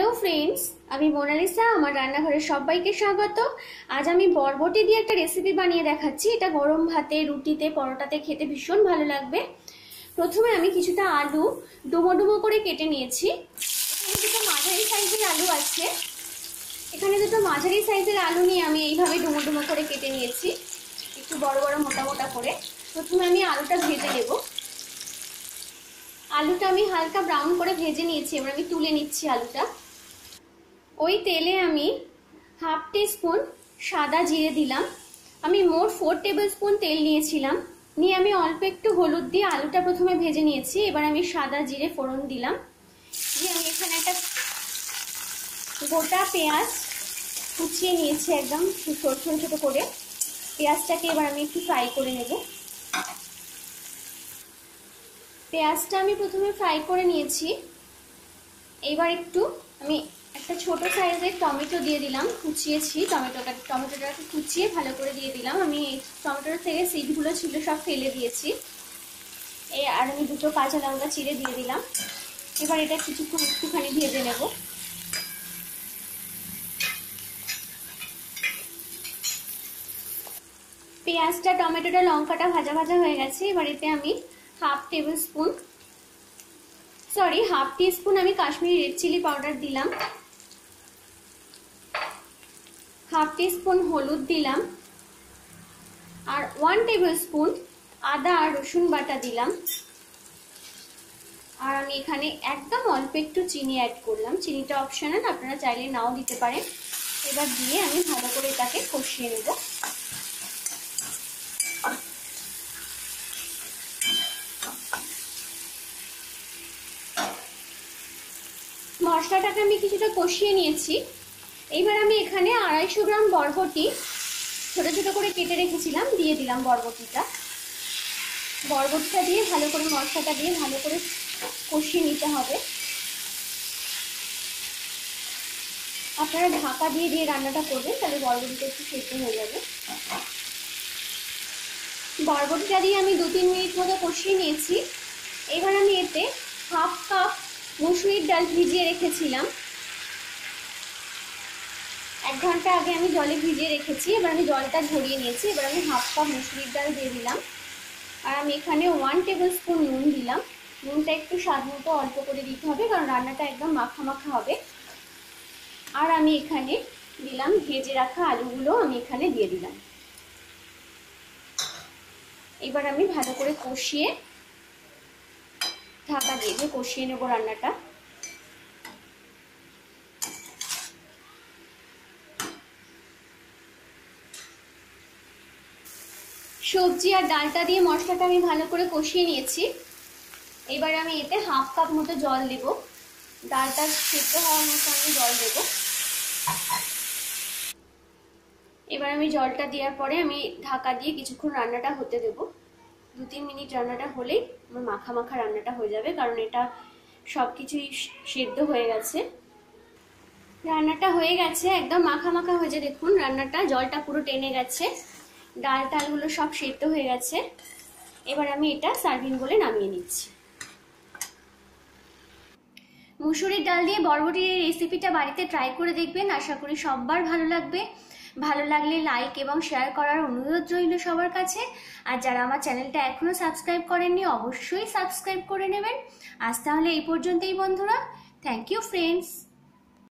Hello friends, আমি Mona Lisa, আমার রান্নাঘরে সবাইকে স্বাগত। আজ আমি বরবটি দিয়ে একটা রেসিপি বানিয়ে দেখাচ্ছি। এটা গরম ভাতে, রুটিতে, পরোটাতে খেতে ভীষণ ভালো লাগবে। প্রথমে আমি কিছুটা আলু ডুমো ডুমো করে কেটে নিয়েছি। এখানে দুটো মাঝারি সাইজের আলু আছে। এখানে দুটো মাঝারি সাইজের আলু নিয়ে আমি এইভাবে ডুমো ডুমো করে কেটে নিয়েছি। একটু বড় বড়, মোটা মোটা করে। প্রথমে আমি আলুটা ভেজে নেব। আলুটা আমি হালকা ব্রাউন করে ভেজে নিয়েছি। এবার আমি তুলে নিচ্ছি আলুটা। ওই তেলে আমি হাফ স্পুন সাদা জিরে দিলাম। আমি মোট ফোর টেবিল স্পুন তেল নিয়েছিলাম। নিয়ে আমি অল্প একটু হলুদ দিয়ে আলুটা প্রথমে ভেজে নিয়েছি, এবার আমি সাদা জিরে ফোড়ন দিলাম। দিয়ে আমি এখানে একটা গোটা পেঁয়াজ কুচিয়ে নিয়েছি একদম ছোট ছোট ছোট করে। পেঁয়াজটাকে এবার আমি একটু ফ্রাই করে নেব। পেঁয়াজটা আমি প্রথমে ফ্রাই করে নিয়েছি। এবার একটু আমি একটা ছোট সাইজের টমেটো দিয়ে দিলাম, কুচিয়েছি। টমেটোটা টমেটোটাকে কুচিয়ে ভালো করে দিয়ে দিলাম। আমি টমেটোর থেকে সিডগুলো ছিল সব ফেলে দিয়েছি। এই আর আমি দুটো কাঁচা লঙ্কা চিড়ে দিয়ে দিলাম। এবার এটা কিছুক্ষণ একটুখানি ভেজে নেব। পেঁয়াজটা, টমেটোটা, লঙ্কাটা ভাজা ভাজা হয়ে গেছে। এবার এতে আমি half tablespoon sorry half teaspoon আমি কাশ্মীরি রেড চিলি পাউডার দিলাম। হাফ টি স্পুন হলুদ দিলাম। আর ওয়ান টেবিল স্পুন আদা আর রসুন বাটা দিলাম। আর আমি এখানে একদম অল্প একটু চিনি অ্যাড করলাম। চিনিটা অপশনাল আপনারা চাইলে নাও দিতে পারেন। এবার দিয়ে আমি ভালো করে এটাকে কষিয়ে নেব। মশলাটাকে আমি কিছুটা কষিয়ে নিয়েছি। এইবার আমি এখানে আড়াইশো গ্রাম বরবটি, ছোট ছোট করে কেটে রেখেছিলাম, দিয়ে দিলাম বরবটিটা। বরবটিটা দিয়ে ভালো করে, মশলাটা দিয়ে ভালো করে কষিয়ে নিতে হবে। আপনারা ঢাকা দিয়ে দিয়ে রান্নাটা করবেন, তাহলে বরবটিটা একটু সেদ্ধ হয়ে যাবে। বরবটিটা দিয়ে আমি দু তিন মিনিট মতো কষিয়ে নিয়েছি। এবার আমি এতে হাফ কাপ মুসুরির ডাল ভিজিয়ে রেখেছিলাম। এক ঘণ্টা আগে আমি জলে ভিজিয়ে রেখেছি, এবার আমি জলটা ঝরিয়ে নিয়েছি, এবার আমি হাফ কাপ মুসুরির ডাল দিয়ে দিলাম। আর আমি এখানে ওয়ান টেবিল স্পুন নুন দিলাম। নুনটা একটু স্বাদ মতো অল্প করে দিতে হবে, কারণ রান্নাটা একদম মাখা মাখা হবে। আর আমি এখানে দিলাম, ভেজে রাখা আলুগুলো আমি এখানে দিয়ে দিলাম। এবার আমি ভালো করে কষিয়ে ঢাকা দিয়ে দিয়ে কষিয়ে নেব রান্নাটা। সবজি আর ডালটা দিয়ে মশলাটা আমি ভালো করে কষিয়ে নিয়েছি। এবার আমি এতে হাফ কাপ মতো জল দেব। ডালটা সেদ্ধ হওয়ার মতো আমি জল দেব। এবার আমি জলটা দেওয়ার পরে আমি ঢাকা দিয়ে কিছুক্ষণ রান্নাটা হতে দেবো। দু তিন মিনিট রান্নাটা হলেই আমার মাখা মাখা রান্নাটা হয়ে যাবে, কারণ এটা সব কিছুই সেদ্ধ হয়ে গেছে। রান্নাটা হয়ে গেছে, একদম মাখা মাখা হয়েছে, দেখুন রান্নাটা, জলটা পুরো টেনে গেছে। ডাল টালগুলো সব সেদ্ধ হয়ে গেছে। এবার আমি এটা সার্ভিং বলে নামিয়ে নিচ্ছি। মুসুরির ডাল দিয়ে বরবটির রেসিপিটা বাড়িতে ট্রাই করে দেখবেন, আশা করি সববার ভালো লাগবে। ভালো লাগলে লাইক এবং শেয়ার করার অনুরোধ রইল সবার কাছে। আর যারা আমার চ্যানেলটা এখনও সাবস্ক্রাইব করেননি, অবশ্যই সাবস্ক্রাইব করে নেবেন। আজ তাহলে এই পর্যন্তই বন্ধুরা। Thank you friends